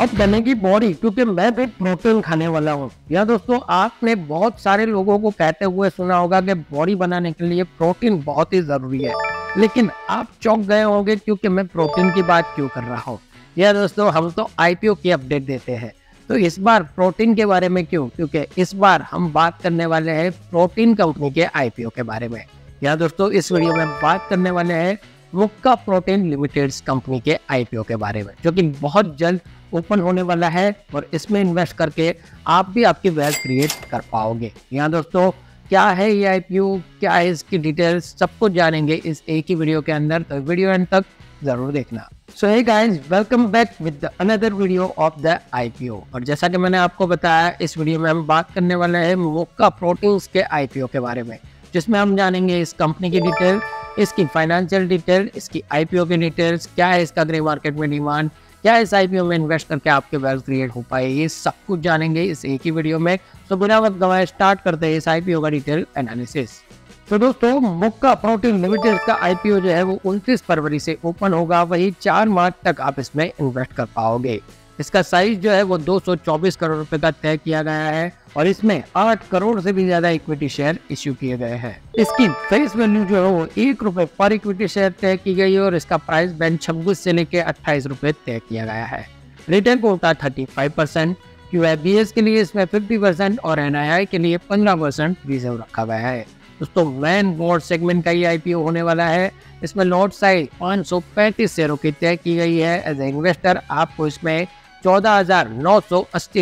अब बनेगी बॉडी, क्योंकि मैं भी प्रोटीन खाने वाला हूँ। या दोस्तों, आपने बहुत सारे लोगों को कहते हुए सुना होगा कि बॉडी बनाने के लिए प्रोटीन बहुत ही ज़रूरी है। लेकिन आप चौंक गए होंगे क्योंकि मैं प्रोटीन की बात क्यों कर रहा हूँ? या दोस्तों, हम तो आईपीओ की अपडेट देते हैं। तो इस बार प्रोटीन के बारे में क्यों? क्योंकि इस बार हम बात करने वाले हैं प्रोटीन कंपनी के आईपीओ के बारे में। या दोस्तों, इस वीडियो में बात करने वाले हैं मुक्का प्रोटीन लिमिटेड कंपनी के आईपीओ के बारे में, जो कि बहुत जल्द ओपन होने वाला है और इसमें इन्वेस्ट करके आप भी आपकी वेल्थ क्रिएट कर पाओगे। यहाँ दोस्तों, क्या है ये आईपीओ? क्या है इसकी डिटेल्स? सब कुछ जानेंगे इस एक ही वीडियो के अंदर तो वीडियो एंड तक ज़रूर देखना। So hey guys welcome back with another video of the IPO और जैसा कि मैंने आपको बताया, इस वीडियो में हम बात करने वाले हैं मोक्का प्रोटीन्स के आईपीओ के बारे में, जिसमें हम जानेंगे इस कंपनी की डिटेल इसकी फाइनेंशियल डिटेल इसकी आईपीओ की डिटेल्स क्या है इसका ग्रे मार्केट में डिमांड क्या इस आईपीओ में इन्वेस्ट करके आपके वेल्थ क्रिएट हो पाए, ये सब कुछ जानेंगे इस एक ही वीडियो में। तो बिना वक्त गवाए स्टार्ट करते हैं इस आईपीओ का डिटेल एनालिसिस तो दोस्तों, मुक्का प्रोटीन लिमिटेड का आईपीओ जो है वो 29 फरवरी से ओपन होगा। वही 4 मार्च तक आप इसमें इन्वेस्ट कर पाओगे। इसका साइज़ जो है वो 224 करोड़ रुपए का तय किया गया है और इसमें 8 करोड़ से भी ज़्यादा इक्विटी शेयर इश्यू किए गए हैं। इसकी फेस वैल्यू जो है वो एक रुपए पर इक्विटी शेयर तय की गई है और इसका प्राइस बैंड छब्बीस से लेकर अट्ठाईस रुपए तय किया गया है। Return quota thirty five percent के लिए इसमें फिफ्टी परसेंट और एनआईआई के लिए पंद्रह परसेंट रिज़र्व रखा गया है। दोस्तों वैन बोर्ड सेगमेंट का ये आईपीओ होने वाला है। इसमें लॉट साइज़ पाँच सौ पैंतीस शेयरों की तय की गई है। एज ए इन्वेस्टर आपको इसमें चौदह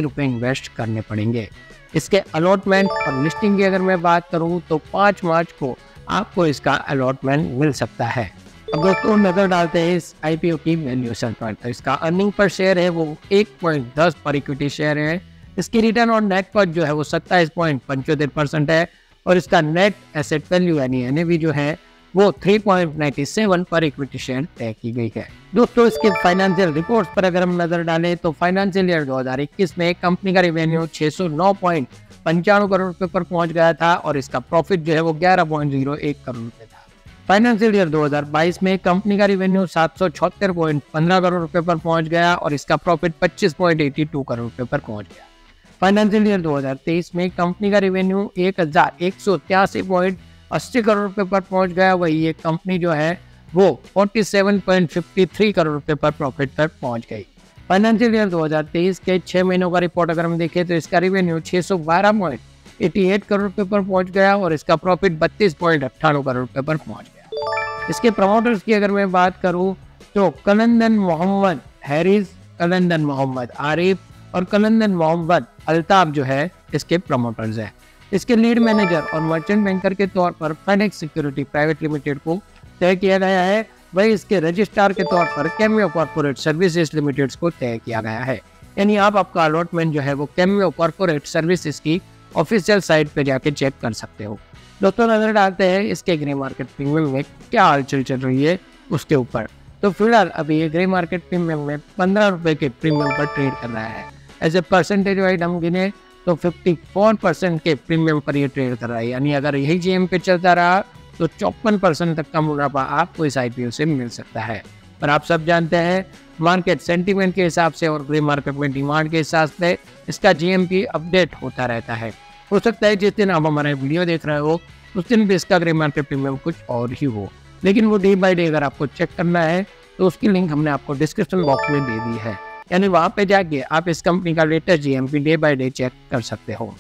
रुपये इन्वेस्ट करने पड़ेंगे। इसके अलॉटमेंट और लिस्टिंग की अगर मैं बात करूँ तो पाँच मार्च को आपको इसका अलॉटमेंट मिल सकता है। अब दोस्तों, नज़र डालते हैं इस आईपीओ की वैल्यूएशन पर। तो इसका अर्निंग पर शेयर है, वो एक पॉइंट दस पर इक्विटी शेयर है। इसकी रिटर्न ऑन नेट पर जो है, वो सत्ताईस है। और इसका नेट एसेट वैल्यू यानी एन जो है वो 3.97 पर इक्विटी शेयर तय की गई है। दोस्तों, इसके फाइनेंशियल रिपोर्ट्स पर अगर हम नज़र डालें तो फाइनेंशियल ईयर 2021 में कंपनी का रेवेन्यू छह सौ नौ पॉइंट पंचानवे करोड़ रुपए पर पहुँच गया था और इसका प्रॉफिट जो है वो ग्यारह पॉइंट ज़ीरो एक करोड़ रुपए था। फाइनेंशियल ईयर 2022 में कंपनी का रेवेन्यू सात करोड़ रुपए पर पहुँच गया और इसका प्रॉफिट पच्चीस पॉइंट एटी टू करोड़ रुपए पर पहुँच गया। फाइनेंशियल ईयर 2023 में कंपनी का रेवेन्यू एक हज़ार एक सौ तिरासी पॉइंट अस्सी करोड़ रुपए पर पहुँच गया, वही ये कंपनी जो है, वो 47.53 करोड़ रुपए पर प्रॉफिट पर पहुँच गई। फाइनेंशियल ईयर 2023 के छह महीनों का रिपोर्ट अगर हम देखें तो इसका रेवेन्यू छह सौ बारह पॉइंट एटी एट करोड़ रुपए पर पहुँच गया और इसका प्रॉफिट बत्तीस पॉइंट अट्ठानवे करोड़ रुपए पर पहुँच गया। इसके प्रमोटर्स की अगर मैं बात करूँ तो कलंदन मोहम्मद, हैरिस कलंदन मोहम्मद, आरिफ और कलंदन मोहम्मद अल्ताफ जो है, इसके प्रमोटर्स हैं। इसके लीड मैनेजर और मर्चेंट बैंकर के तौर पर फेनिक्स सिक्योरिटी प्राइवेट लिमिटेड को तय किया गया है। वही इसके रजिस्ट्रार के तौर पर कैमियो कॉर्पोरेट सर्विसेज़ लिमिटेड को तय किया गया है। यानी आप, आपका अलॉटमेंट जो है वो कैमियो कॉर्पोरेट सर्विसेज़ की ऑफिशियल साइट पर जाके चेक कर सकते हो। दोस्तों, नज़र डालते हैं इसके ग्रे मार्केट प्रीमियम में क्या हलचल चल रही है उसके ऊपर। तो फ़िलहाल अभी ये ग्रे मार्केट प्रीमियम में पंद्रह रुपए के प्रीमियम पर ट्रेड कर रहा है। एज ए परसेंटेज वाइज हम गिने तो 54 परसेंट के प्रीमियम पर ये ट्रेड कर रहा है। यानी अगर यही जीएम पे चलता रहा तो चौपन परसेंट तक का मुनाफा आपको इस आईपीओ से मिल सकता है। पर आप सब जानते हैं मार्केट सेंटीमेंट के हिसाब से और ग्रे मार्केट में डिमांड के हिसाब से इसका जीएमपी अपडेट होता रहता है। हो सकता है जिस दिन आप हमारा वीडियो देख रहे हो, उस दिन भी इसका ग्रे मार्केट प्रीमियम कुछ और ही हो। लेकिन वो डे बाई डे अगर आपको चेक करना है तो उसकी लिंक हमने आपको डिस्क्रिप्शन बॉक्स में दे दी है। यानी वहाँ पे जाके आप इस कंपनी का latest GMP day by day check कर सकते हो।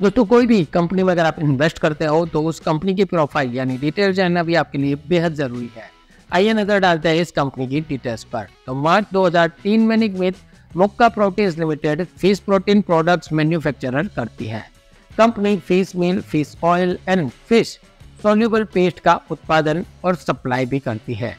दोस्तों, कोई भी कंपनी में अगर आप इन्वेस्ट करते हो तो उस कंपनी की प्रोफ़ाइल यानी डिटेल जानना भी आपके लिए बेहद ज़रूरी है। आइए नज़र डालते हैं इस कंपनी की डिटेल्स पर। तो मार्च 2003 में निर्मित Mukka proteins limited fish protein products manufacturer करती है। Company fish meal fish oil and fish soluble paste का उत्पादन और सप्लाई भी करती है।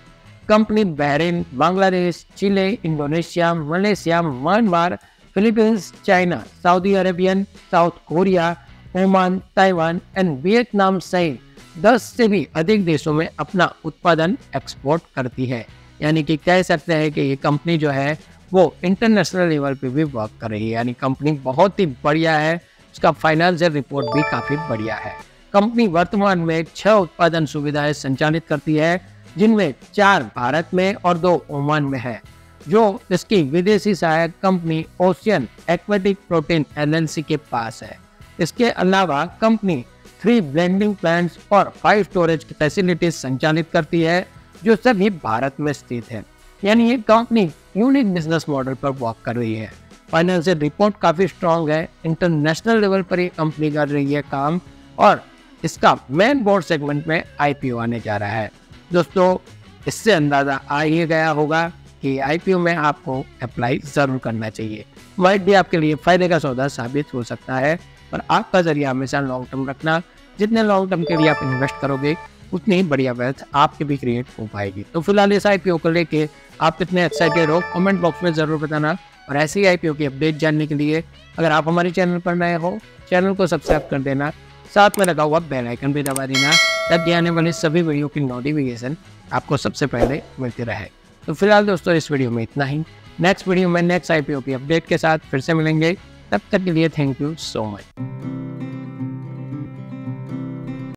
Company Bahrain Bangladesh Chile Indonesia Malaysia Myanmar Philippines China Saudi Arabian South Korea Oman Taiwan and Vietnam सहित 10 से भी अधिक देशों में अपना उत्पादन एक्सपोर्ट करती है। यानी कि कह सकते हैं कि ये कंपनी जो है, वो इंटरनेशनल लेवल पे भी वर्क कर रही है। यानी कंपनी बहुत ही बढ़िया है। उसका फाइनेंशियल रिपोर्ट भी काफ़ी बढ़िया है। कंपनी वर्तमान में छह उत्पादन सुविधाएँ संचालित करती है। जिनमें चार भारत में और दो ओमान में है, जो इसकी विदेशी सहायक company ocean aquatic protein LLC के पास है। इसके अलावा कंपनी थ्री ब्लेंडिंग प्लांट्स और फाइव स्टोरेज फैसिलिटीज़ संचालित करती है, जो सभी भारत में स्थित है। यानी ये कंपनी यूनिक बिज़नेस मॉडल पर वॉक कर रही है। फाइनेंशियल रिपोर्ट काफ़ी स्ट्रॉन्ग है इंटरनेशनल लेवल पर ये कंपनी कर रही है काम, और इसका मेन बोर्ड सेगमेंट में आईपीओ आने जा रहा है। दोस्तों, इससे अंदाज़ा आ ही गया होगा कि आईपीओ में आपको अप्लाई ज़रूर करना चाहिए। वाइट भी आपके लिए फ़ायदे का सौदा साबित हो सकता है पर आपका ज़रिया हमेशा लॉन्ग टर्म रखना। जितने लॉन्ग टर्म के लिए आप इन्वेस्ट करोगे, उतनी ही बढ़िया वेल्थ आपके भी क्रिएट हो पाएगी। तो फ़िलहाल इस आईपीओ को लेके आप कितने एक्साइटेड हो कमेंट बॉक्स में ज़रूर बताना और ऐसे ही आईपीओ की अपडेट जानने के लिए अगर आप हमारे चैनल पर नए हो चैनल को सब्सक्राइब कर देना। साथ में लगा हुआ बेल आइकन भी दबा देना। तब ये आने वाले सभी वीडियो की नोटिफिकेशन आपको सबसे पहले मिलती रहे। तो फ़िलहाल दोस्तों, इस वीडियो में इतना ही। नेक्स्ट वीडियो में नेक्स्ट आईपीओ की अपडेट के साथ फिर से मिलेंगे। तब तक के लिए थैंक यू सो मच